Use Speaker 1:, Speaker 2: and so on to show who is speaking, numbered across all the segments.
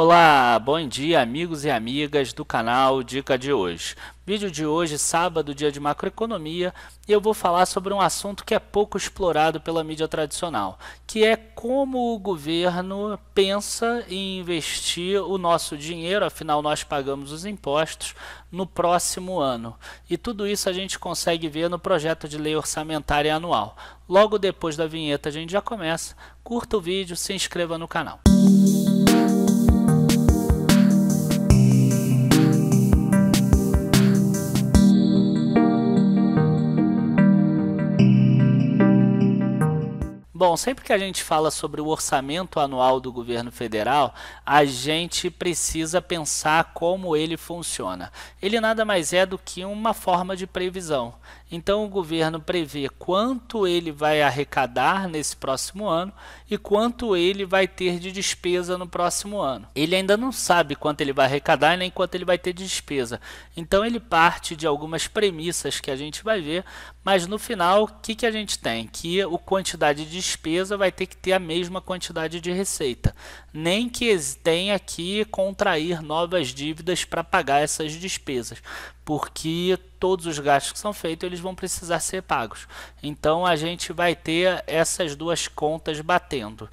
Speaker 1: Olá, bom dia amigos e amigas do canal Dica de hoje. Vídeo de hoje, sábado, dia de macroeconomia, e eu vou falar sobre um assunto que é pouco explorado pela mídia tradicional, que é como o governo pensa em investir o nosso dinheiro, afinal nós pagamos os impostos, no próximo ano. E tudo isso a gente consegue ver no projeto de lei orçamentária anual. Logo depois da vinheta a gente já começa. Curta o vídeo, se inscreva no canal. Bom, sempre que a gente fala sobre o orçamento anual do governo federal, a gente precisa pensar como ele funciona. Ele nada mais é do que uma forma de previsão. Então o governo prevê quanto ele vai arrecadar nesse próximo ano e quanto ele vai ter de despesa no próximo ano. Ele ainda não sabe quanto ele vai arrecadar nem quanto ele vai ter de despesa. Então ele parte de algumas premissas que a gente vai ver, mas no final o que, que a gente tem? Que a quantidade de despesa vai ter que ter a mesma quantidade de receita. Nem que tenha que contrair novas dívidas para pagar essas despesas porque todos os gastos que são feitos eles vão precisar ser pagos. Então a gente vai ter essas duas contas batendo.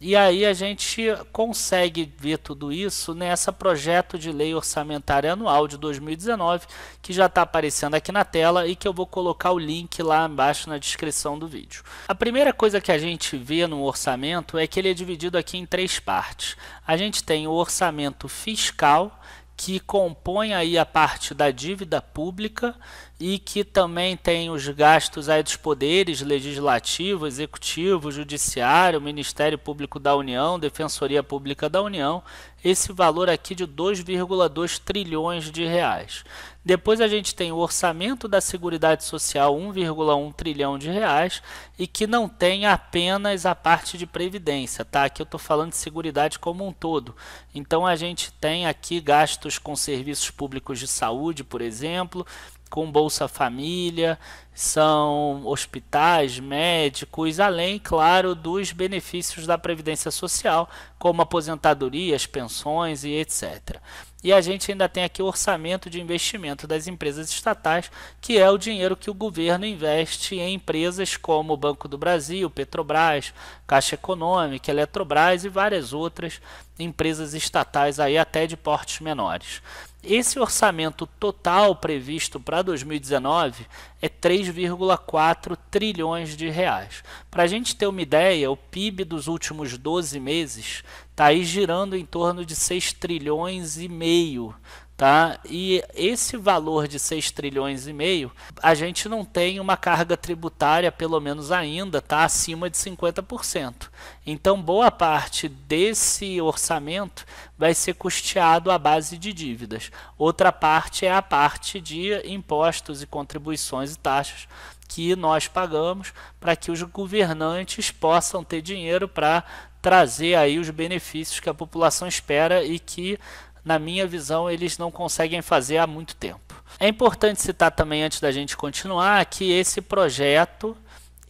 Speaker 1: E aí a gente consegue ver tudo isso nessa projeto de lei orçamentária anual de 2019, que já está aparecendo aqui na tela e que eu vou colocar o link lá embaixo na descrição do vídeo. A primeira coisa que a gente vê no orçamento é que ele é dividido aqui em três partes. A gente tem o orçamento fiscal, que compõe aí a parte da dívida pública e que também tem os gastos aí dos poderes legislativo, executivo, judiciário, Ministério Público da União, Defensoria Pública da União, esse valor aqui de 2,2 trilhões de reais. Depois a gente tem o orçamento da Seguridade Social, 1,1 trilhão de reais, e que não tem apenas a parte de previdência, tá? Aqui eu estou falando de seguridade como um todo. Então a gente tem aqui gastos com serviços públicos de saúde, por exemplo, com Bolsa Família, são hospitais, médicos, além, claro, dos benefícios da Previdência Social, como aposentadorias, pensões e etc. E a gente ainda tem aqui o orçamento de investimento das empresas estatais, que é o dinheiro que o governo investe em empresas como o Banco do Brasil, Petrobras, Caixa Econômica, Eletrobras e várias outras empresas estatais aí até de portes menores. Esse orçamento total previsto para 2019 é 3,4 trilhões de reais. Para a gente ter uma ideia, o PIB dos últimos 12 meses está aí girando em torno de 6 trilhões e meio Tá? E esse valor de 6 trilhões e meio, a gente não tem uma carga tributária, pelo menos ainda, tá acima de 50%. Então, boa parte desse orçamento vai ser custeado à base de dívidas. Outra parte é a parte de impostos e contribuições e taxas que nós pagamos para que os governantes possam ter dinheiro para trazer aí os benefícios que a população espera e que na minha visão, eles não conseguem fazer há muito tempo. É importante citar também, antes da gente continuar, que esse projeto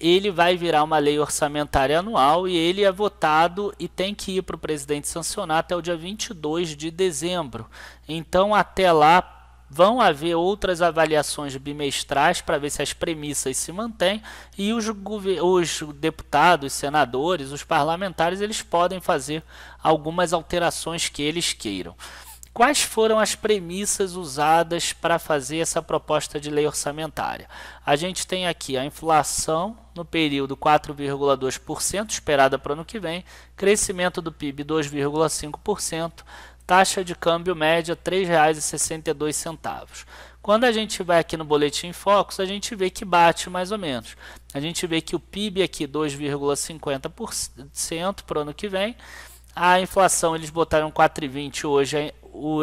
Speaker 1: ele vai virar uma lei orçamentária anual e ele é votado e tem que ir para o presidente sancionar até o dia 22 de dezembro. Então, até lá, vão haver outras avaliações bimestrais para ver se as premissas se mantêm e os, os, deputados, senadores, os parlamentares, eles podem fazer algumas alterações que eles queiram. Quais foram as premissas usadas para fazer essa proposta de lei orçamentária? A gente tem aqui a inflação no período 4,2% esperada para o ano que vem, crescimento do PIB 2,5%, taxa de câmbio média R$ 3,62. Quando a gente vai aqui no boletim Focus, a gente vê que bate mais ou menos. A gente vê que o PIB aqui 2,50% para o ano que vem. A inflação eles botaram 4,20 hoje,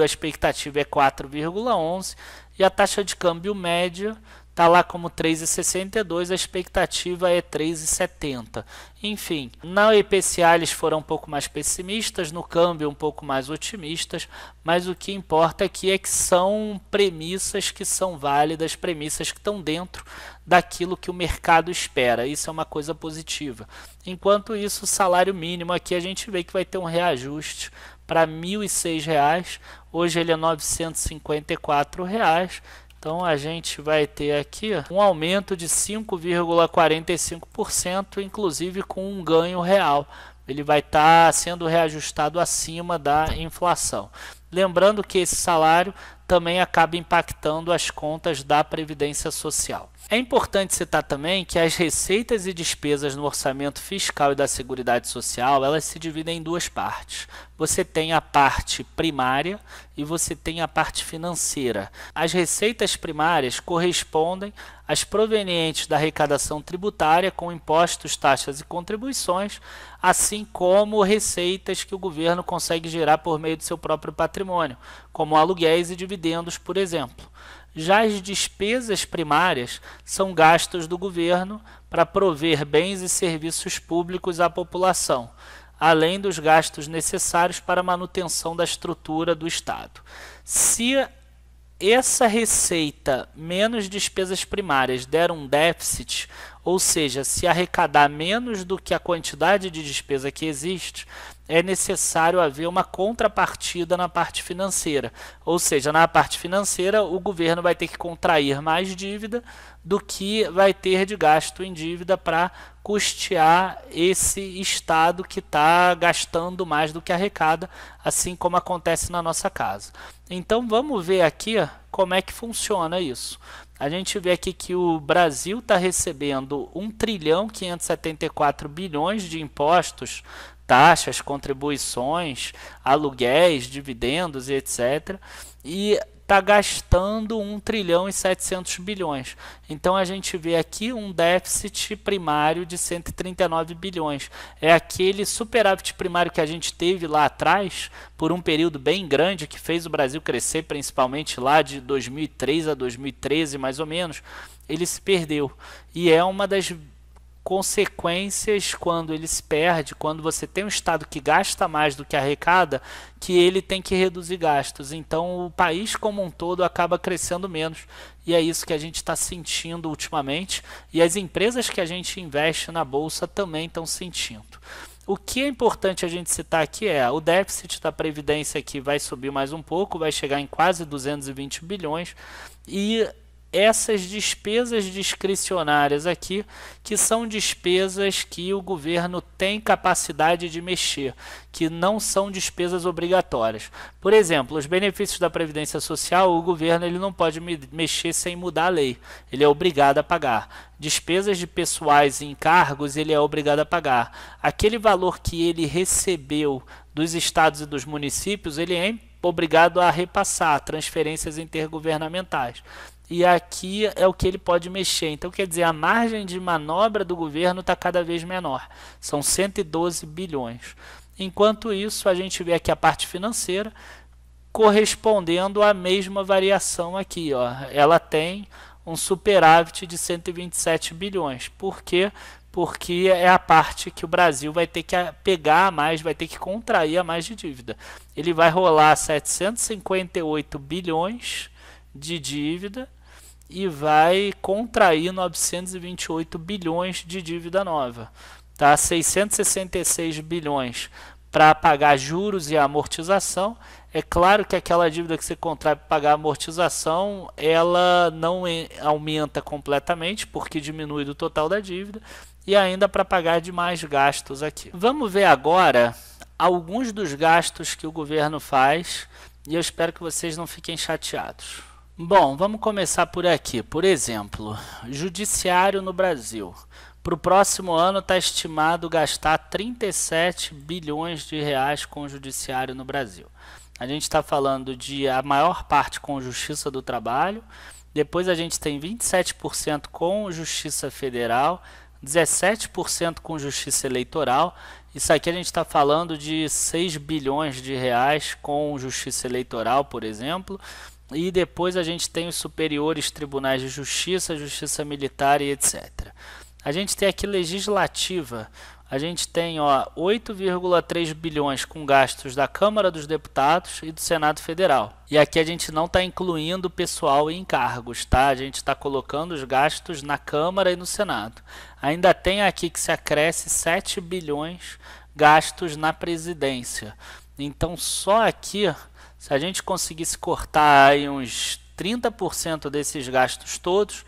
Speaker 1: a expectativa é 4,11 e a taxa de câmbio média está lá como 3,62, a expectativa é 3,70. Enfim, na IPCA eles foram um pouco mais pessimistas, no câmbio um pouco mais otimistas, mas o que importa aqui é que são premissas que são válidas, premissas que estão dentro daquilo que o mercado espera. Isso é uma coisa positiva. Enquanto isso, o salário mínimo aqui a gente vê que vai ter um reajuste para R$ 1.006, hoje ele é 954 reais. Então a gente vai ter aqui um aumento de 5,45%, inclusive com um ganho real. Ele vai estar tá sendo reajustado acima da inflação. Lembrando que esse salário também acaba impactando as contas da Previdência Social. É importante citar também que as receitas e despesas no orçamento fiscal e da Seguridade Social, elas se dividem em duas partes. Você tem a parte primária e você tem a parte financeira. As receitas primárias correspondem às provenientes da arrecadação tributária com impostos, taxas e contribuições, assim como receitas que o governo consegue gerar por meio do seu próprio patrimônio, como aluguéis e dividendos, por exemplo. Já as despesas primárias são gastos do governo para prover bens e serviços públicos à população, além dos gastos necessários para a manutenção da estrutura do Estado. Se essa receita menos despesas primárias der um déficit, ou seja, se arrecadar menos do que a quantidade de despesa que existe, é necessário haver uma contrapartida na parte financeira. Ou seja, na parte financeira, o governo vai ter que contrair mais dívida do que vai ter de gasto em dívida para custear esse Estado que está gastando mais do que arrecada, assim como acontece na nossa casa. Então vamos ver aqui como é que funciona isso. A gente vê aqui que o Brasil está recebendo 1 trilhão 574 bilhões de impostos taxas, contribuições, aluguéis, dividendos e etc. E está gastando 1 trilhão e 700 bilhões. Então a gente vê aqui um déficit primário de 139 bilhões. É aquele superávit primário que a gente teve lá atrás, por um período bem grande, que fez o Brasil crescer, principalmente lá de 2003 a 2013, mais ou menos. Ele se perdeu. E é uma das consequências quando ele se perde, quando você tem um Estado que gasta mais do que arrecada, que ele tem que reduzir gastos. Então o país como um todo acaba crescendo menos. E é isso que a gente está sentindo ultimamente. E as empresas que a gente investe na Bolsa também estão sentindo. O que é importante a gente citar aqui é o déficit da Previdência aqui vai subir mais um pouco, vai chegar em quase 220 bilhões. E essas despesas discricionárias aqui, que são despesas que o governo tem capacidade de mexer, que não são despesas obrigatórias. Por exemplo, os benefícios da Previdência Social, o governo ele não pode me mexer sem mudar a lei, ele é obrigado a pagar. Despesas de pessoais e encargos, ele é obrigado a pagar. Aquele valor que ele recebeu dos estados e dos municípios, ele é obrigado a repassar transferências intergovernamentais e aqui é o que ele pode mexer. Então, quer dizer, a margem de manobra do governo está cada vez menor. São 112 bilhões. Enquanto isso, a gente vê aqui a parte financeira correspondendo à mesma variação aqui. Ó. Ela tem um superávit de 127 bilhões. Por quê? Porque é a parte que o Brasil vai ter que pegar a mais, vai ter que contrair a mais de dívida. Ele vai rolar 758 bilhões de dívida e vai contrair 928 bilhões de dívida nova. Tá? 666 bilhões para pagar juros e amortização. É claro que aquela dívida que você contrai para pagar amortização, ela não aumenta completamente, porque diminui do total da dívida, e ainda para pagar de mais gastos aqui. Vamos ver agora alguns dos gastos que o governo faz, e eu espero que vocês não fiquem chateados. Bom, vamos começar por aqui. Por exemplo, judiciário no Brasil. Para o próximo ano está estimado gastar 37 bilhões de reais com o judiciário no Brasil. A gente está falando de a maior parte com Justiça do Trabalho, depois a gente tem 27% com Justiça Federal, 17% com Justiça Eleitoral. Isso aqui a gente está falando de 6 bilhões de reais com Justiça Eleitoral, por exemplo. E depois a gente tem os superiores tribunais de justiça, justiça militar e etc. A gente tem aqui legislativa. A gente tem 8,3 bilhões com gastos da Câmara dos Deputados e do Senado Federal. E aqui a gente não está incluindo pessoal e encargos, tá? A gente está colocando os gastos na Câmara e no Senado. Ainda tem aqui que se acresce 7 bilhões gastos na presidência. Então, só aqui, se a gente conseguisse cortar aí uns 30% desses gastos todos,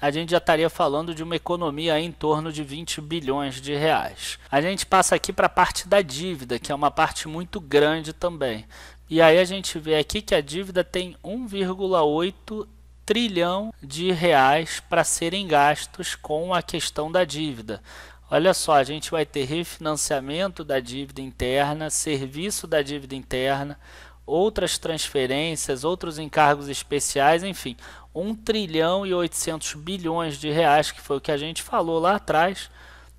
Speaker 1: a gente já estaria falando de uma economia em torno de 20 bilhões de reais. A gente passa aqui para a parte da dívida, que é uma parte muito grande também. E aí a gente vê aqui que a dívida tem 1,8 trilhão de reais para serem gastos com a questão da dívida. Olha só, a gente vai ter refinanciamento da dívida interna, serviço da dívida interna, outras transferências, outros encargos especiais, enfim, 1 trilhão e 800 bilhões de reais, que foi o que a gente falou lá atrás,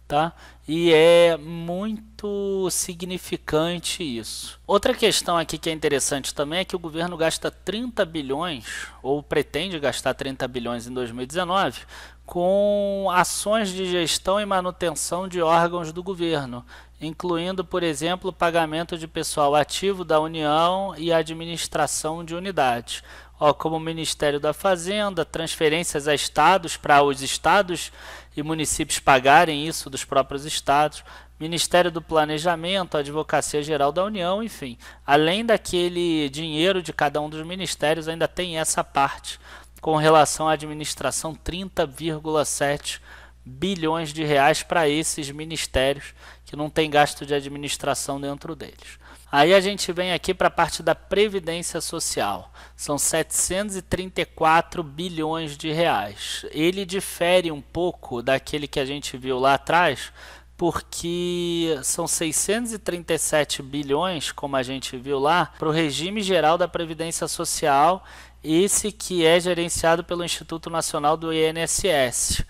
Speaker 1: tá? E é muito significante isso. Outra questão aqui que é interessante também é que o governo gasta 30 bilhões, ou pretende gastar 30 bilhões em 2019, com ações de gestão e manutenção de órgãos do governo, incluindo, por exemplo, o pagamento de pessoal ativo da União e administração de unidades. Ó, como o Ministério da Fazenda, transferências a estados para os estados e municípios pagarem isso dos próprios estados, Ministério do Planejamento, Advocacia Geral da União, enfim. Além daquele dinheiro de cada um dos ministérios, ainda tem essa parte com relação à administração 30,7 bilhões de reais para esses ministérios que não tem gasto de administração dentro deles. Aí a gente vem aqui para a parte da previdência social. São 734 bilhões de reais. Ele difere um pouco daquele que a gente viu lá atrás, porque são 637 bilhões, como a gente viu lá, para o regime geral da previdência social, esse que é gerenciado pelo Instituto Nacional do INSS.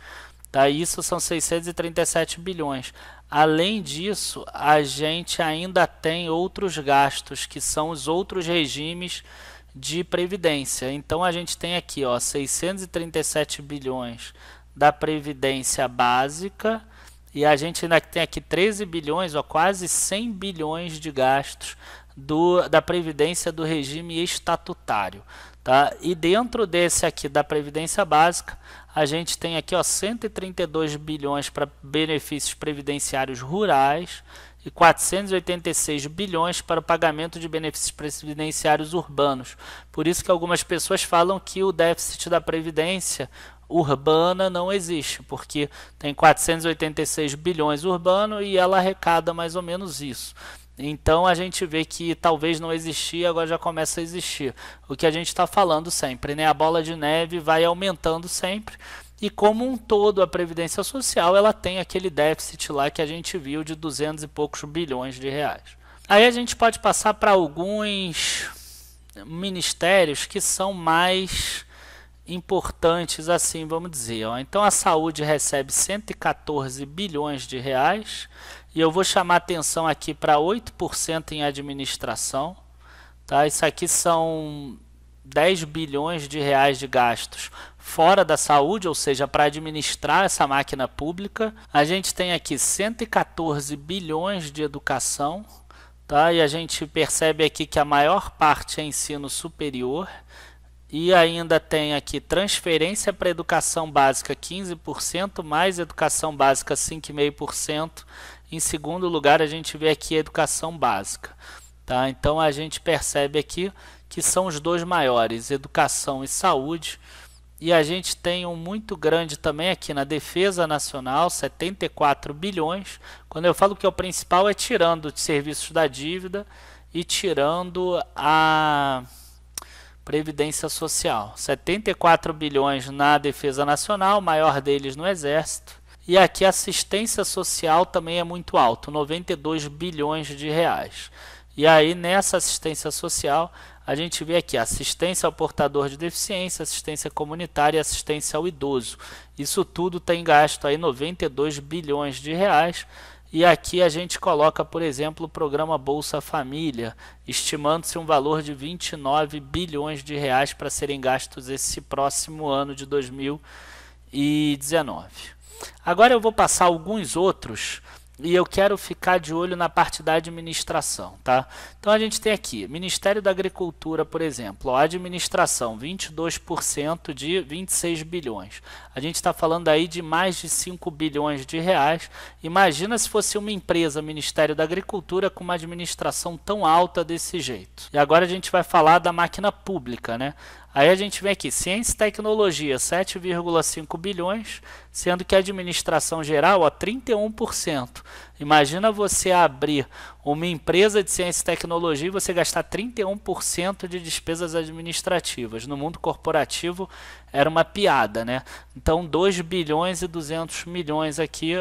Speaker 1: Tá? Isso são 637 bilhões. Além disso, a gente ainda tem outros gastos, que são os outros regimes de previdência. Então a gente tem aqui, ó, 637 bilhões da previdência básica e a gente ainda tem aqui 13 bilhões, ó, quase 100 bilhões de gastos do, da previdência do regime estatutário. Tá? E dentro desse aqui da previdência básica, a gente tem aqui ó, 132 bilhões para benefícios previdenciários rurais e 486 bilhões para o pagamento de benefícios previdenciários urbanos. Por isso que algumas pessoas falam que o déficit da previdência urbana não existe, porque tem 486 bilhões urbano e ela arrecada mais ou menos isso. Então a gente vê que talvez não existia, agora já começa a existir. O que a gente está falando sempre, né? A bola de neve vai aumentando sempre. E como um todo, a Previdência Social ela tem aquele déficit lá que a gente viu de 200 e poucos bilhões de reais. Aí a gente pode passar para alguns ministérios que são mais importantes assim, vamos dizer. Ó. Então a saúde recebe 114 bilhões de reais, e eu vou chamar atenção aqui para 8% em administração. Tá? Isso aqui são 10 bilhões de reais de gastos fora da saúde, ou seja, para administrar essa máquina pública. A gente tem aqui 114 bilhões de educação, tá? E a gente percebe aqui que a maior parte é ensino superior. E ainda tem aqui transferência para educação básica 15%, mais educação básica 5,5%, em segundo lugar, a gente vê aqui a educação básica. Tá? Então a gente percebe aqui que são os dois maiores, educação e saúde. E a gente tem um muito grande também aqui na Defesa Nacional, 74 bilhões. Quando eu falo que é o principal, é tirando de serviços da dívida e tirando a Previdência Social. 74 bilhões na Defesa Nacional, maior deles no Exército. E aqui a assistência social também é muito alto, 92 bilhões de reais. E aí nessa assistência social, a gente vê aqui assistência ao portador de deficiência, assistência comunitária e assistência ao idoso. Isso tudo tem gasto aí 92 bilhões de reais. E aqui a gente coloca, por exemplo, o programa Bolsa Família, estimando-se um valor de 29 bilhões de reais para serem gastos esse próximo ano de 2019. Agora eu vou passar alguns outros e eu quero ficar de olho na parte da administração, tá? Então a gente tem aqui, Ministério da Agricultura, por exemplo, ó, administração 22% de 26 bilhões. A gente está falando aí de mais de 5 bilhões de reais. Imagina se fosse uma empresa, Ministério da Agricultura, com uma administração tão alta desse jeito. E agora a gente vai falar da máquina pública, né? Aí a gente vem aqui, ciência e tecnologia, 7,5 bilhões, sendo que a administração geral, ó, 31%. Imagina você abrir uma empresa de ciência e tecnologia e você gastar 31% de despesas administrativas. No mundo corporativo era uma piada, né? Então, 2 bilhões e 200 milhões aqui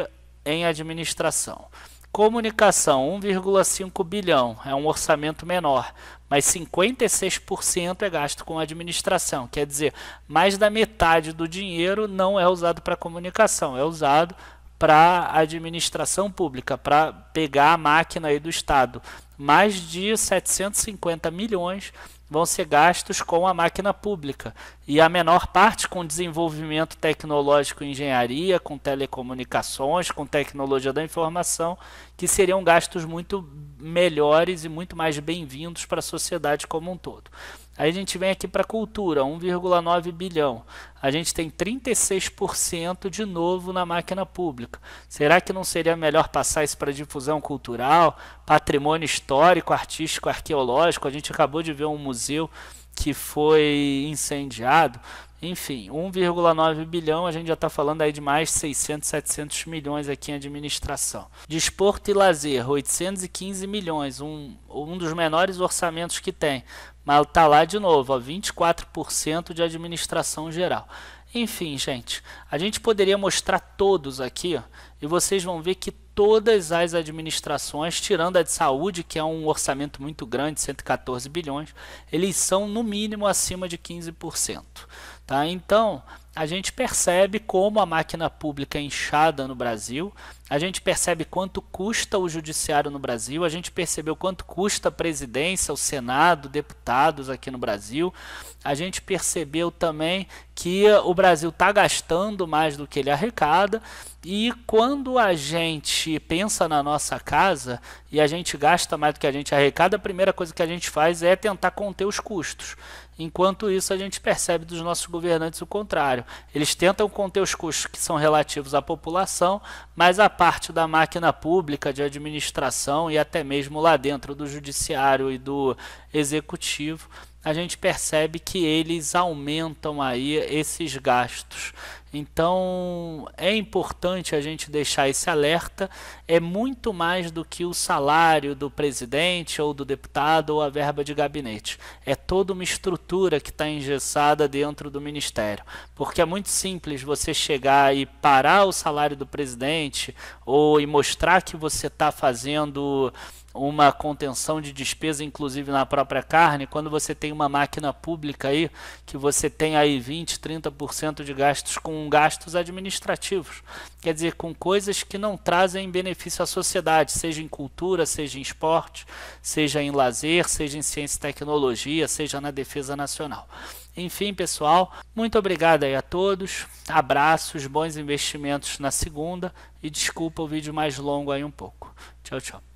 Speaker 1: em administração. Comunicação, 1,5 bilhão, é um orçamento menor, mas 56% é gasto com administração. Quer dizer, mais da metade do dinheiro não é usado para comunicação, é usado para administração pública, para pegar a máquina aí do Estado. Mais de 750 milhões vão ser gastos com a máquina pública e a menor parte com desenvolvimento tecnológico engenharia, com telecomunicações, com tecnologia da informação, que seriam gastos muito melhores e muito mais bem-vindos para a sociedade como um todo. Aí a gente vem aqui para a cultura, 1,9 bilhão. A gente tem 36% de novo na máquina pública. Será que não seria melhor passar isso para difusão cultural, patrimônio histórico, artístico, arqueológico? A gente acabou de ver um museu que foi incendiado. Enfim, 1,9 bilhão, a gente já está falando aí de mais 600, 700 milhões aqui em administração. Desporto e lazer, 815 milhões, um, um dos menores orçamentos que tem. Mas está lá de novo, ó, 24% de administração geral. Enfim, gente, a gente poderia mostrar todos aqui ó, e vocês vão ver que todas as administrações, tirando a de saúde, que é um orçamento muito grande, 114 bilhões, eles são no mínimo acima de 15%. Tá? Então, a gente percebe como a máquina pública é inchada no Brasil, a gente percebe quanto custa o judiciário no Brasil, a gente percebeu quanto custa a presidência, o Senado, deputados aqui no Brasil, a gente percebeu também que o Brasil está gastando mais do que ele arrecada e quando a gente pensa na nossa casa e a gente gasta mais do que a gente arrecada, a primeira coisa que a gente faz é tentar conter os custos. Enquanto isso, a gente percebe dos nossos governantes o contrário. Eles tentam conter os custos que são relativos à população, mas a parte da máquina pública, de administração e até mesmo lá dentro do judiciário e do executivo, a gente percebe que eles aumentam aí esses gastos. Então é importante a gente deixar esse alerta. É muito mais do que o salário do presidente ou do deputado ou a verba de gabinete. É toda uma estrutura que está engessada dentro do ministério. Porque é muito simples você chegar e parar o salário do presidente ou e mostrar que você está fazendo uma contenção de despesa, inclusive na própria carne, quando você tem uma máquina pública aí, que você tem aí 20, 30% de gastos com gastos administrativos. Quer dizer, com coisas que não trazem benefício à sociedade, seja em cultura, seja em esporte, seja em lazer, seja em ciência e tecnologia, seja na defesa nacional. Enfim, pessoal, muito obrigado aí a todos. Abraços, bons investimentos na segunda e desculpa o vídeo mais longo aí um pouco. Tchau, tchau.